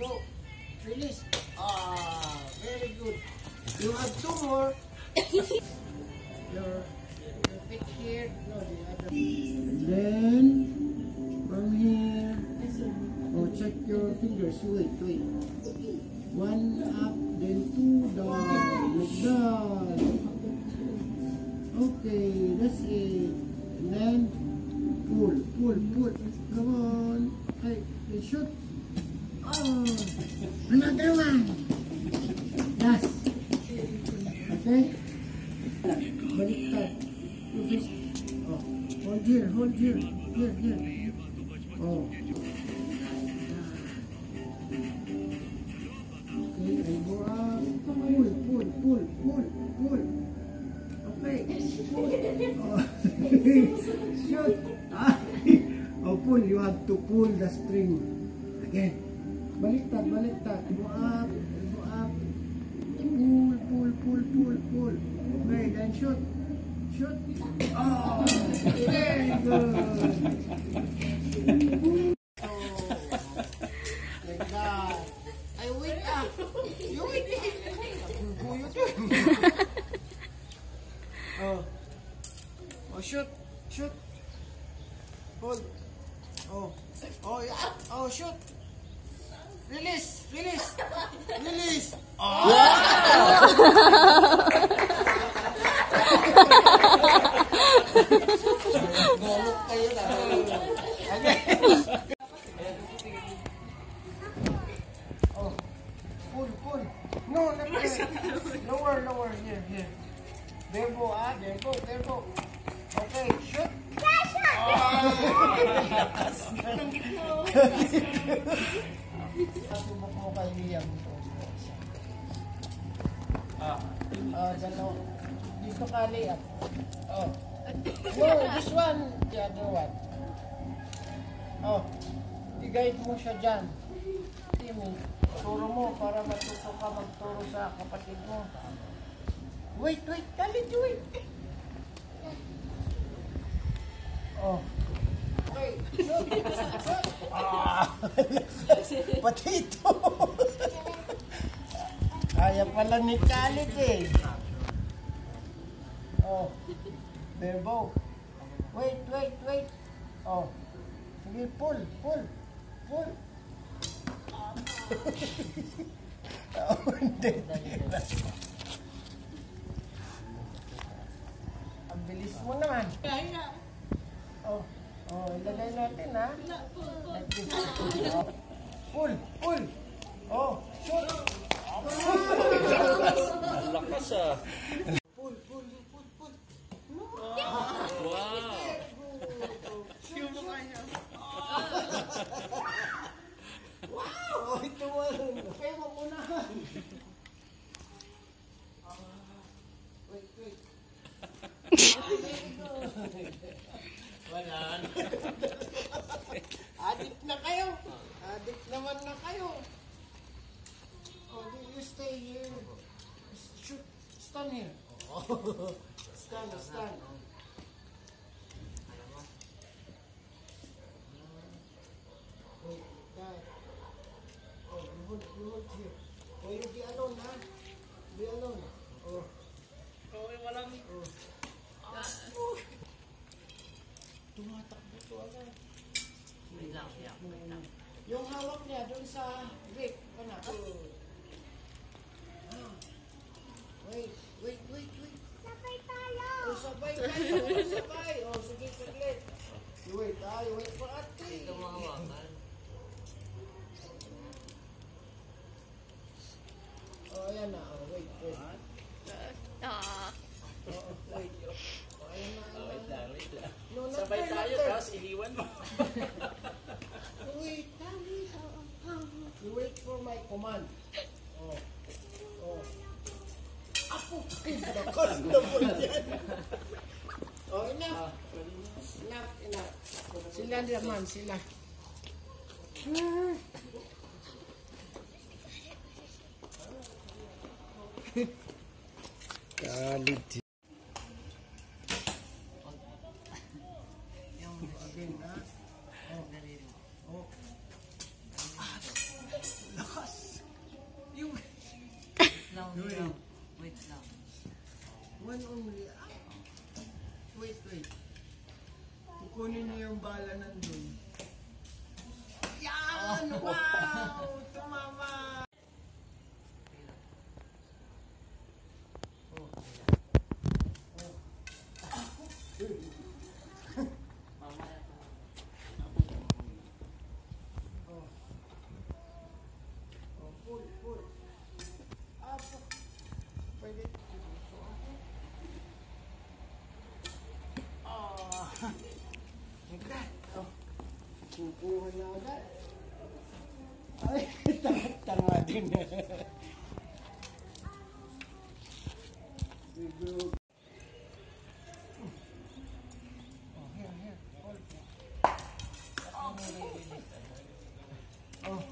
Go. Release. Ah, very good. You have two more. your, your feet here. No, the other. And then, from here. Oh, check your fingers. Wait, wait. One up, then two down. Like that. Okay, that's it. And then, pull, pull, pull. Come on. Hey, shoot. Oh, hold here, hold here. Here, here. Oh. Okay, elbow up. Pull, pull, pull, pull, pull. Okay. Oh. Shoot. Ah. Oh, pull. You have to pull the string. Again. Baliktad, up, elbow up. Pull, pull, pull, pull, pull. Okay, then shoot. Shoot. Oh, very good. Oh, like that. Wait ah. You. Bubuyot yun. oh. Oh, shoot. Shoot. Oh. Oh. Oh, shoot. Release. Release. Release. Golok kayo na. Oh. Pull, pull. No. Lower, lower. Here, here. Go, ah. There go. Okay, shoot. Pasubok mo kay Liam ito. Ah. Ah, dalaw. Dito ka, Liam. Oh. No, this one. The other one. Oh. I-guide mo siya dyan. Timmy, turo mo para matuto ka magturo sa kapatid mo. Wait, wait. Kali, wait. Oh. Shoot. Ah. Patito. Kaya pala ni Khalid eh. Oh. Bebo. Wait, wait, wait. Oh. Sige, pull, pull, pull. oh, hindi. Ang bilis mo naman. Kaya. Oh, oh, ilagay natin ha. Like this. Oh. Pull, pull. Oh, shoot. Lakas ah. Pull, pull, pull, pull. Wow. Wow! Oh, ito man. Kaya mo unahan. Ah, wait, wait. Wala. Addict na kayo. Addict naman na kayo. Oh, you stay here? Shoot. Stand here. Stand, stand. Wait, that. Oh, you hold, you hold here. Oh, you be alone, ha? Be alone. Oh. Okay, walang... Oh. Tumatakbo to agad. Wait lang, yeah, wait lang. Yung hawak niya doon sa grip. Ano? Ah. Wait, wait, wait, wait. Sabay tayo. Oh, sabay kayo. Oh, sabay. Oh, sige, saglit. Wait, ah. You wait for ate. Ito mga hawakan. Oh, ayan na. Oh, wait, wait. Wait. You wait for my command. Oh. Oh. Ako. Lakas naman yan. Oh, enough. Enough, enough. Sila naman, sila. Kalit. Wait, wait. Kukunin niyo yung bala nandun. Yan! Ah. Wow! Tumama! Ay, tanga din. Oh. Oh.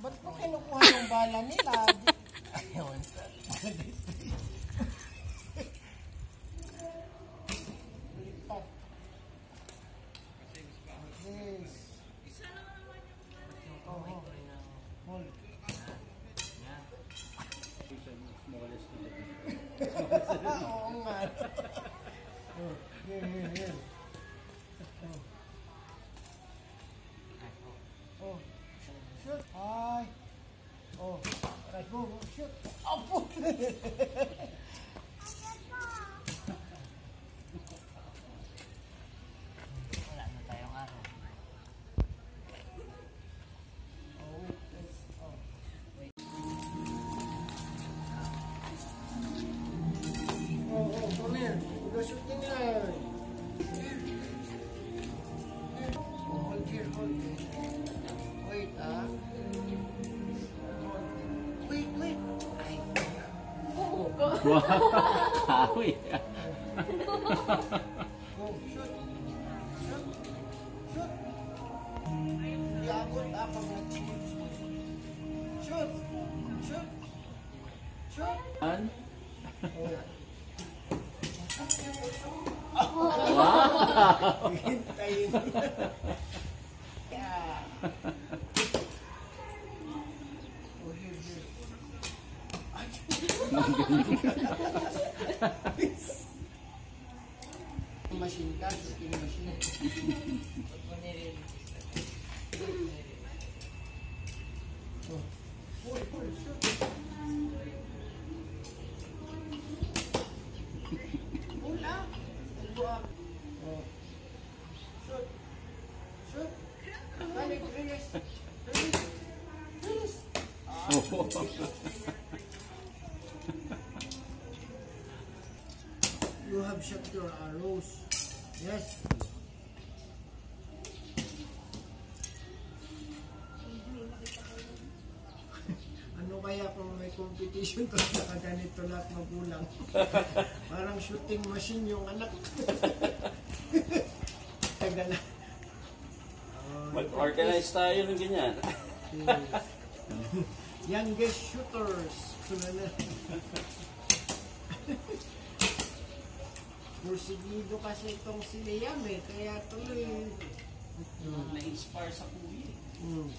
Ba't mo kinukuha yung bala nila? Ayun. Oo nga. Oh, here, here, Hawi. Go, shoot. Shoot. Shoot. Iabot ako ng chips. Shoot. Shoot. Shoot. An? Oh. Hintayin. yeah. Oh, here, here. Machine ka, shooting machine. Oh. You have shot your arrows. Yes. Ano kaya kung may competition to sa ganito lahat magulang? Parang shooting machine yung anak. Taga na. Oh, Mag-organize tayo ng ganyan. Youngest shooters. Sunana. Porsigido kasi itong si Liam eh. Kaya tuloy. Na-inspire sa kuwi. Mm.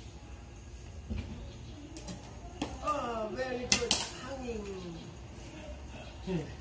Oh, very good. Hanging.